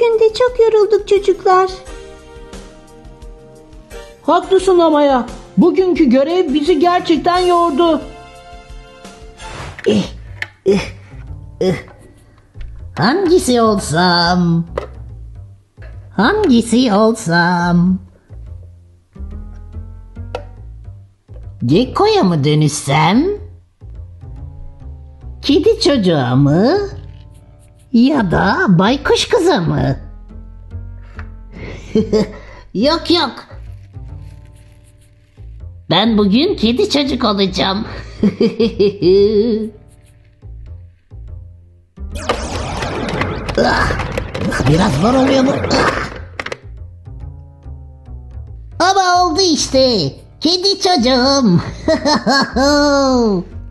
de çok yorulduk çocuklar. Haklısın ama ya. Bugünkü görev bizi gerçekten yordu. Hangisi olsam? Hangisi olsam? Gekko'ya mı dönüşsem? Kedi çocuğa mı? Ya da baykuş kıza mı? yok yok. Ben bugün kedi çocuk olacağım. Biraz zor oluyor bu. Ama oldu işte. Kedi çocuğum.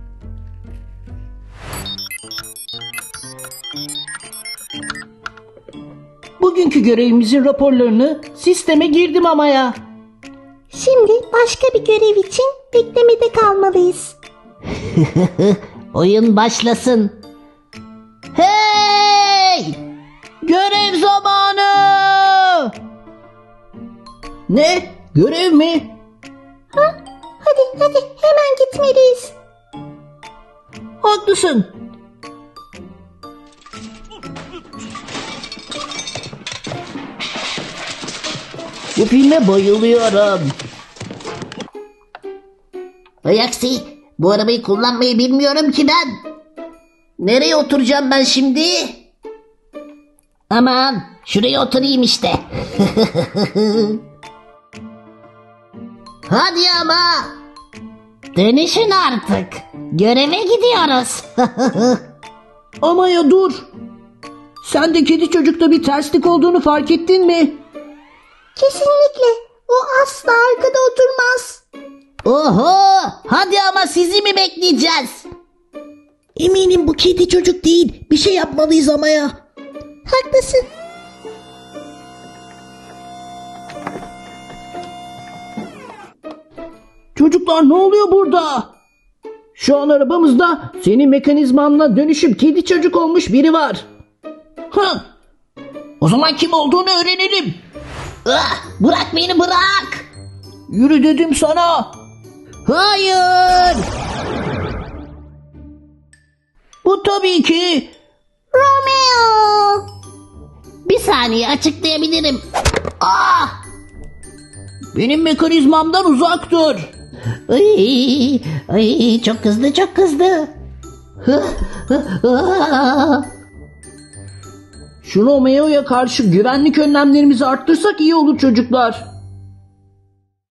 Bugünkü görevimizin raporlarını sisteme girdim ama ya. Şimdi başka bir görev için beklemede kalmalıyız. Oyun başlasın. Hey! Görev zamanı! Ne? Görev mi? Hadi hadi hemen gitmeliyiz. Haklısın. Bu filme bayılıyorum. Hay aksi bu arabayı kullanmayı bilmiyorum ki ben. Nereye oturacağım ben şimdi? Aman şuraya oturayım işte. Hadi ama. Dönüşün artık. Göreve gidiyoruz. Ama ya dur. Sen de kedi çocukta bir terslik olduğunu fark ettin mi? Kesinlikle. O asla arkada oturmaz. Oho! Hadi ama sizi mi bekleyeceğiz? Eminim bu kedi çocuk değil. Bir şey yapmalıyız ama ya. Haklısın. Çocuklar ne oluyor burada? Şu an arabamızda senin mekanizmanla dönüşüp kedi çocuk olmuş biri var. Hı. O zaman kim olduğunu öğrenelim. Ah, bırak beni bırak! Yürü dedim sana. Hayır! Bu tabii ki Romeo. Bir saniye açıklayabilirim. Ah! benim mekanizmamdan uzak dur. Ay, ay, çok kızdı çok kızdı. Şu Romeo'ya karşı güvenlik önlemlerimizi arttırsak iyi olur çocuklar.